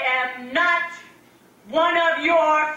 I am not one of your